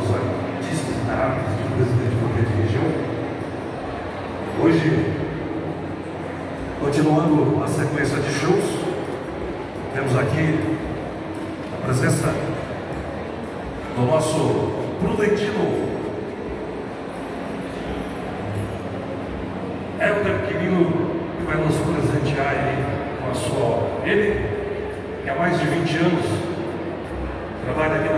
FAP, Festa presidente da de Qualquer Região. Hoje, continuando a sequência de shows, temos aqui a presença do nosso Prudentino é Helder Quirino, que vai nos presentear com a sua. Ele, que há mais de 20 anos trabalha aqui na